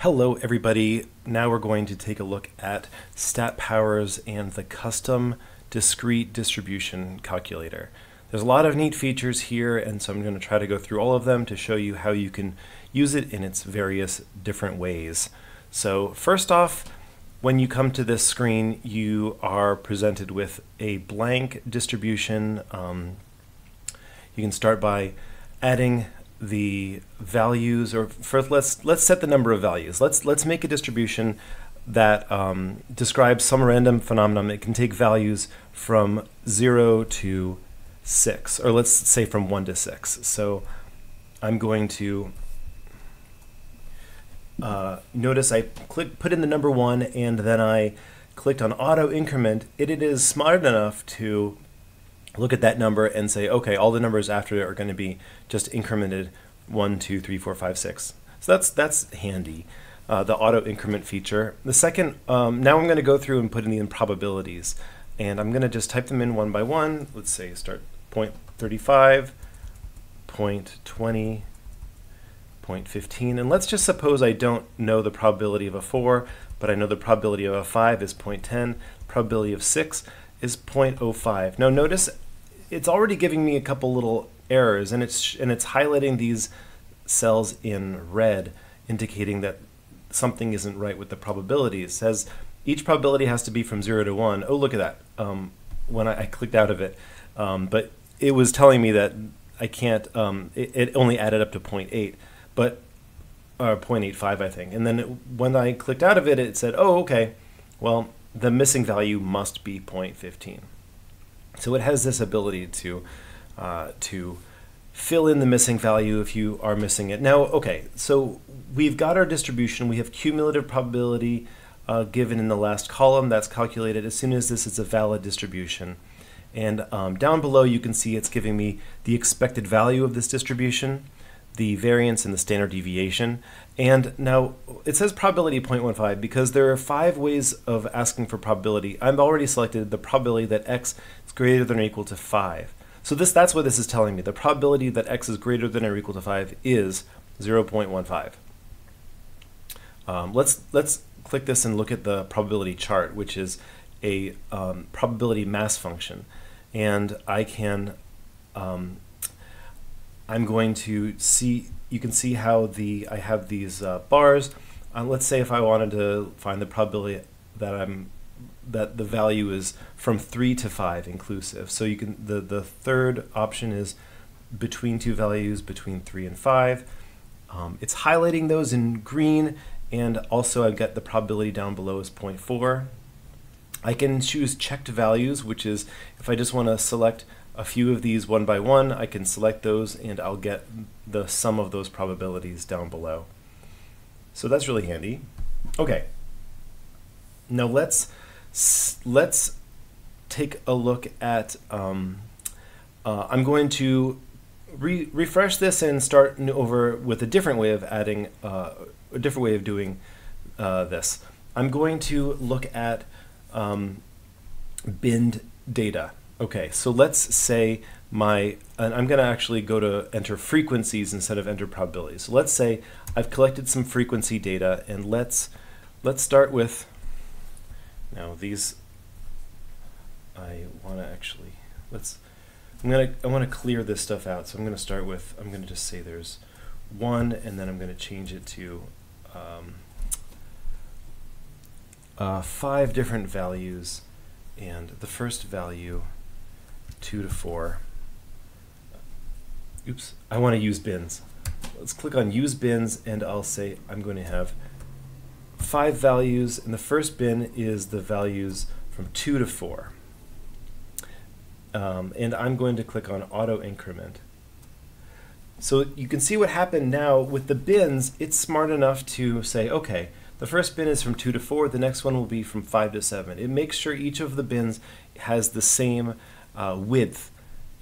Hello everybody. Now we're going to take a look at StatPowers and the custom discrete distribution calculator. There's a lot of neat features here and so I'm going to try to go through all of them to show you how you can use it in its various different ways. So first off, when you come to this screen, you are presented with a blank distribution. Um, you can start by adding the values, or first let's let's set the number of values. Let's let's make a distribution that um, describes some random phenomenon. It can take values from zero to six, or let's say from one to six. So I'm going to uh, notice I click put in the number one, and then I clicked on auto increment. It, it is smart enough to look at that number and say, okay, all the numbers after it are going to be just incremented one, two, three, four, five, six. So that's that's handy. Uh, the auto increment feature. The second, um, now I'm going to go through and put in the probabilities, and I'm going to just type them in one by one. Let's say start point 35, point 20, point 15, and let's just suppose I don't know the probability of a 4, but I know the probability of a 5 is 0.10, probability of 6 is 0.05. Now notice it's already giving me a couple little errors and it's and it's highlighting these cells in red indicating that something isn't right with the probability. It says each probability has to be from 0 to 1. Oh, look at that. Um, when I, I, clicked out of it. Um, but it was telling me that I can't, um, it, it, only added up to 0.8, but, or 0.85, I think. And then it, when I clicked out of it, it said, oh, okay, well, the missing value must be 0.15. So it has this ability to, uh, to fill in the missing value if you are missing it. Now, okay, so we've got our distribution. We have cumulative probability uh, given in the last column. That's calculated as soon as this is a valid distribution. And um, down below, you can see it's giving me the expected value of this distribution the variance and the standard deviation. And now it says probability 0.15 because there are five ways of asking for probability. I've already selected the probability that x greater than or equal to 5. So this that's what this is telling me. The probability that x is greater than or equal to 5 is 0.15. Um, let's let's click this and look at the probability chart, which is a um, probability mass function. And I can um, I'm going to see, you can see how the, I have these uh, bars. Uh, let's say if I wanted to find the probability that I'm, that the value is from three to five inclusive. So you can, the, the third option is between two values between three and five. Um, it's highlighting those in green and also I've got the probability down below is 0.4. I can choose checked values, which is if I just want to select a few of these one by one. I can select those and I'll get the sum of those probabilities down below. So that's really handy. Okay. Now let's let's take a look at. Um, uh, I'm going to re refresh this and start over with a different way of adding uh, a different way of doing uh, this. I'm going to look at um, binned data. Okay, so let's say my, and I'm going to actually go to enter frequencies instead of enter probabilities. So let's say I've collected some frequency data, and let's let's start with. Now these, I want to actually let's. I'm gonna I want to clear this stuff out, so I'm going to start with. I'm going to just say there's one, and then I'm going to change it to. Um, uh, five different values, and the first value 2 to 4. Oops, I want to use bins. Let's click on use bins and I'll say I'm going to have five values and the first bin is the values from 2 to 4. Um, and I'm going to click on auto increment. So you can see what happened now with the bins, it's smart enough to say, okay, the first bin is from 2 to 4, the next one will be from 5 to 7. It makes sure each of the bins has the same uh, width.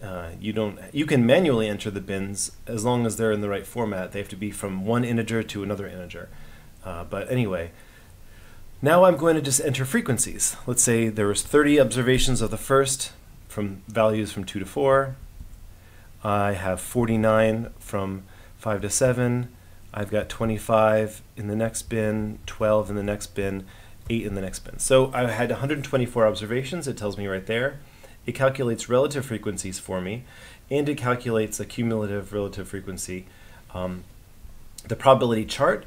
Uh, you don't. You can manually enter the bins as long as they're in the right format. They have to be from one integer to another integer. Uh, but anyway, now I'm going to just enter frequencies. Let's say there was 30 observations of the first from values from 2 to 4. I have 49 from 5 to 7. I I've got 25 in the next bin, 12 in the next bin, 8 in the next bin. So I had 124 observations, it tells me right there. It calculates relative frequencies for me, and it calculates a cumulative relative frequency. Um, the probability chart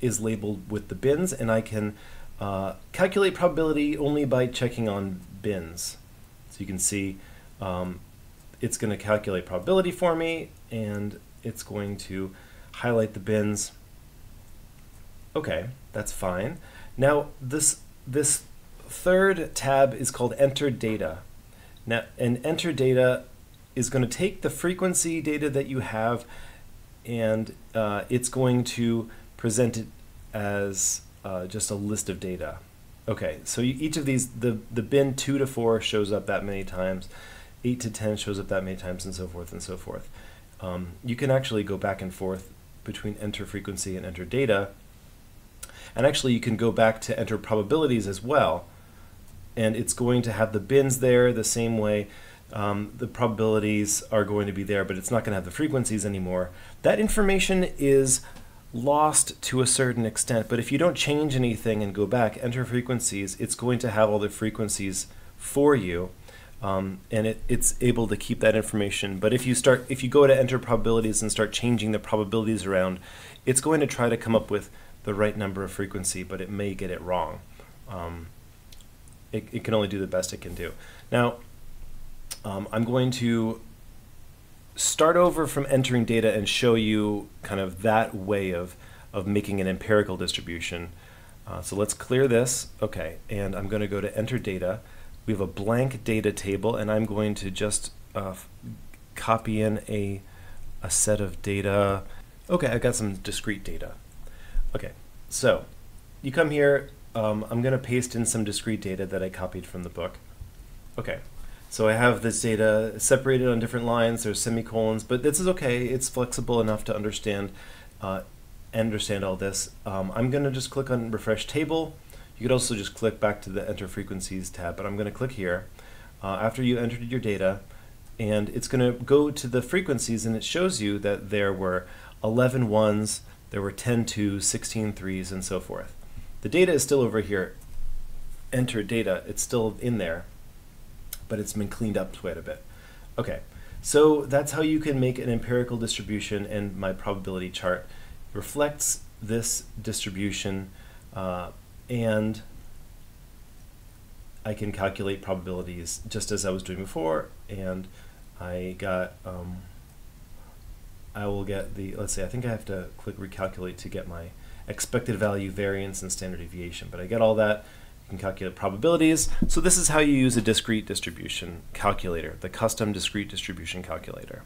is labeled with the bins, and I can uh, calculate probability only by checking on bins. So you can see um, it's going to calculate probability for me, and it's going to highlight the bins. Okay, that's fine. Now this this third tab is called Enter Data. Now, and Enter Data is going to take the frequency data that you have, and uh, it's going to present it as uh, just a list of data. Okay, so you, each of these, the, the bin 2 to 4 shows up that many times, 8 to 10 shows up that many times, and so forth and so forth. Um, you can actually go back and forth between enter frequency and enter data. And actually, you can go back to enter probabilities as well. And it's going to have the bins there the same way. Um, the probabilities are going to be there, but it's not going to have the frequencies anymore. That information is lost to a certain extent, but if you don't change anything and go back, enter frequencies, it's going to have all the frequencies for you. Um, and it, it's able to keep that information. But if you start, if you go to enter probabilities and start changing the probabilities around, it's going to try to come up with the right number of frequency, but it may get it wrong. Um, it, it, can only do the best it can do. Now, um, I'm going to start over from entering data and show you kind of that way of, of making an empirical distribution. Uh, so let's clear this. Okay, and I'm going to go to enter data. We have a blank data table, and I'm going to just uh, copy in a, a set of data. Okay, I've got some discrete data. Okay, so you come here. Um, I'm going to paste in some discrete data that I copied from the book. Okay, so I have this data separated on different lines. There's semicolons, but this is okay. It's flexible enough to understand uh, understand all this. Um, I'm going to just click on Refresh Table. You could also just click back to the Enter Frequencies tab, but I'm going to click here. Uh, after you entered your data, and it's going to go to the frequencies, and it shows you that there were 11 ones, there were 10 twos, 16 threes, and so forth. The data is still over here. Enter data, it's still in there but it's been cleaned up quite a bit. Okay, so that's how you can make an empirical distribution and my probability chart reflects this distribution uh, and I can calculate probabilities just as I was doing before and I got um, I will get the let's say I think I have to click recalculate to get my expected value variance and standard deviation but I get all that can calculate probabilities. So this is how you use a discrete distribution calculator, the custom discrete distribution calculator.